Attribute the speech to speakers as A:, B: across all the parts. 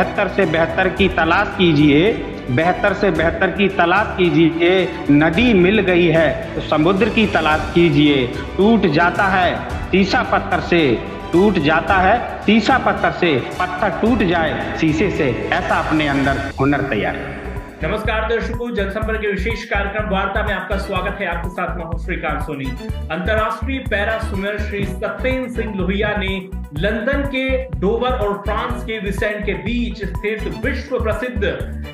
A: बेहतर से बेहतर की तलाश कीजिए, बेहतर से बेहतर की तलाश कीजिए। नदी मिल गई है तो समुद्र की तलाश कीजिए। टूट जाता है तीसा पत्थर से, टूट जाता है तीसा पत्थर से, पत्थर टूट जाए शीशे से, ऐसा अपने अंदर हुनर तैयार।
B: नमस्कार दर्शकों, जनसंपर्क के विशेष कार्यक्रम वार्ता में आपका स्वागत है। आपके साथ मैं हूँ श्रीकांत सोनी। अंतर्राष्ट्रीय पैरा स्विमर श्री सत्येन सिंह लोहिया ने लंदन के डोवर और फ्रांस के विसेंट के बीच स्थित विश्व प्रसिद्ध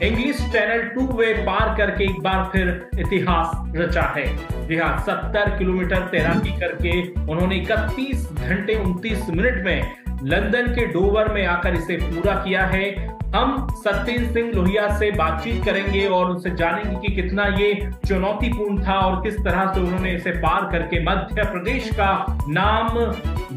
B: इंग्लिश चैनल टू वे पार करके एक बार फिर इतिहास रचा है। जी हाँ सत्तर किलोमीटर तैराकी करके उन्होंने इकतीस घंटे उनतीस मिनट में लंदन के डोवर में आकर इसे पूरा किया है। हम सत्येंद्र सिंह लोहिया से बातचीत करेंगे और उनसे जानेंगे कि कितना ये चुनौतीपूर्ण था और किस तरह से उन्होंने इसे पार करके मध्य प्रदेश का नाम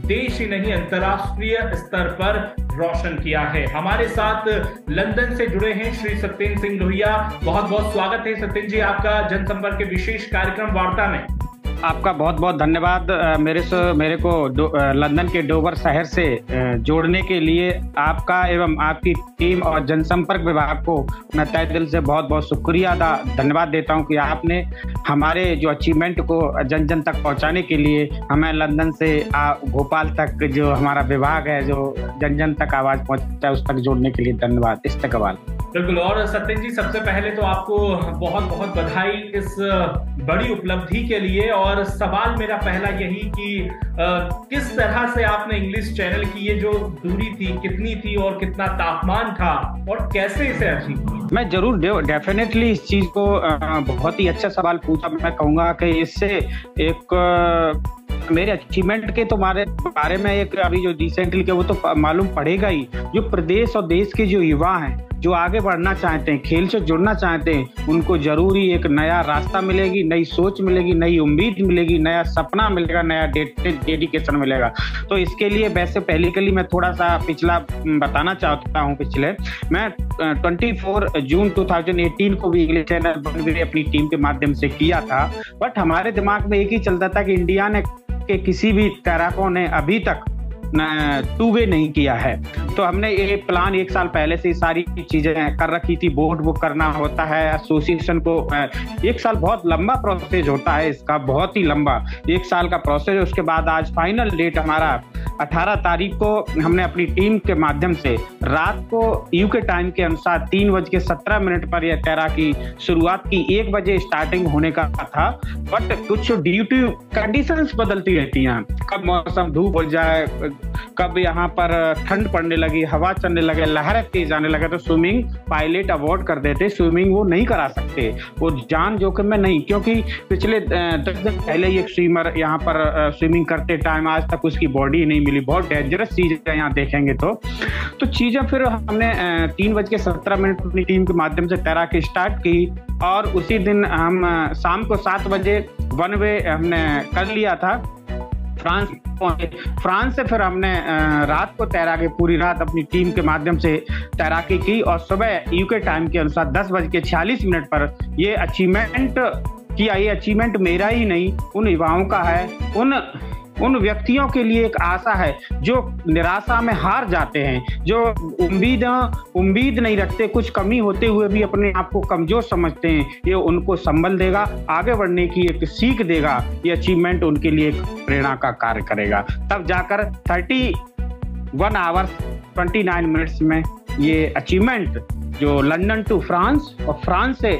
B: देश ही नहीं, अंतरराष्ट्रीय स्तर पर रोशन किया है। हमारे साथ लंदन से जुड़े हैं श्री सत्येंद्र सिंह लोहिया। बहुत बहुत स्वागत है सत्येंद्र जी, आपका जनसंपर्क के विशेष कार्यक्रम वार्ता में।
A: आपका बहुत बहुत धन्यवाद मेरे से, मेरे को लंदन के डोवर शहर से जोड़ने के लिए आपका एवं आपकी टीम और जनसंपर्क विभाग को मैं तय दिल से बहुत बहुत शुक्रिया अदा, धन्यवाद देता हूँ कि आपने हमारे जो अचीवमेंट को जन जन तक पहुँचाने के लिए हमें लंदन से भोपाल तक जो हमारा विभाग है, जो जन जन तक आवाज़ पहुँचता है, उस तक जोड़ने के लिए धन्यवाद। इस्तकबाल
B: बिल्कुल और सत्यन जी सबसे पहले तो आपको बहुत बहुत बधाई इस बड़ी उपलब्धि के लिए। और सवाल मेरा पहला यही कि आ, किस तरह से आपने इंग्लिश चैनल की ये जो दूरी थी कितनी थी और कितना तापमान था और कैसे इसे अचीव
A: मैं ज़रूर डेफिनेटली इस चीज़ को बहुत ही अच्छा सवाल पूछा। मैं कहूँगा कि इससे एक मेरे अचीवमेंट के तो बारे बारे में एक अभी जो रिसेंटली के वो तो मालूम पड़ेगा ही। जो प्रदेश और देश के जो युवा हैं जो आगे बढ़ना चाहते हैं, खेल से जुड़ना चाहते हैं, उनको ज़रूरी एक नया रास्ता मिलेगी, नई सोच मिलेगी, नई उम्मीद मिलेगी, नया सपना मिलेगा, नया डेडिकेशन मिलेगा। तो इसके लिए वैसे पहले के लिए मैं थोड़ा सा पिछला बताना चाहता हूँ पिछले। मैं 24 जून 2018 को भी इंग्लिश चैनल अपनी टीम के माध्यम से किया था। बट हमारे दिमाग में एक ही चलता था कि इंडिया ने के किसी भी तैराकों ने अभी तक टू वे नहीं किया है। तो हमने ये प्लान एक साल पहले से सारी चीज़ें कर रखी थी बोर्ड बुक करना होता है एसोसिएशन को एक साल बहुत लंबा प्रोसेस होता है इसका, बहुत ही लंबा। एक साल का प्रोसेस उसके बाद आज फाइनल डेट हमारा 18 तारीख को हमने अपनी टीम के माध्यम से रात को यूके टाइम के अनुसार तीन बज के सत्रह मिनट पर यह तैराकी शुरुआत की एक बजे स्टार्टिंग होने का था बट कुछ ड्यूटी कंडीशंस बदलती रहती हैं। कब मौसम धूप हो जाए, कब यहाँ पर ठंड पड़ने लगी, हवा चलने लगे, लहरें तेज आने लगे तो स्विमिंग पायलट अवॉर्ड कर देते स्विमिंग वो नहीं करा सकते। वो जान जोखिम में नहीं, क्योंकि पिछले दस दिन पहले ही एक स्विमर यहाँ पर स्विमिंग करते टाइम आज तक उसकी बॉडी नहीं मिली। बहुत डेंजरस चीज़ है यहाँ देखेंगे तो। तो चीज़ें फिर हमने तीन बज के सत्रह मिनट अपनी टीम के माध्यम से तैराकी स्टार्ट की, और उसी दिन हम शाम को सात बजे वन वे हमने कर लिया था। फ्रांस पहुँचे। फ्रांस से फिर हमने रात को तैराकी, पूरी रात अपनी टीम के माध्यम से तैराकी की और सुबह यूके टाइम के अनुसार दस बज के छियालीस मिनट पर ये अचीवमेंट किया ये अचीवमेंट मेरा ही नहीं, उन युवाओं का है, उन उन व्यक्तियों के लिए एक आशा है, जो निराशा में हार जाते हैं, जो उम्मीद उम्मीद नहीं रखते, कुछ कमी होते हुए भी अपने आप को कमज़ोर समझते हैं, ये उनको संबल देगा, आगे बढ़ने की एक सीख देगा, ये अचीवमेंट उनके लिए एक प्रेरणा का कार्य करेगा। तब जाकर thirty one hours twenty nine minutes में ये अचीवमेंट जो लंदन टू फ्रांस और फ्रांस से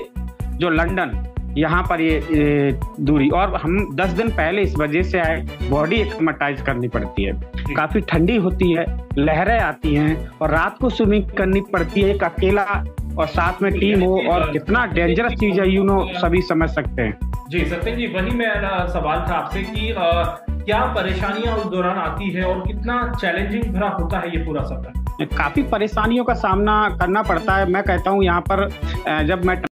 A: जो लंदन यहाँ पर ये दूरी। और हम दस दिन पहले इस वजह से आए बॉडी एक्समटाइज करनी पड़ती है। काफ़ी ठंडी होती है लहरें आती हैं और रात को स्विमिंग करनी पड़ती है एक अकेला और साथ में टीम हो और कितना डेंजरस चीज़ है यू नो सभी समझ सकते हैं।
B: जी सत्यन जी वही मेरा सवाल था आपसे कि आ, क्या परेशानियाँ उस दौरान आती है और कितना चैलेंजिंग भरा होता है ये पूरा सफ़र?
A: काफ़ी परेशानियों का सामना करना पड़ता है। मैं कहता हूँ यहाँ पर जब मैं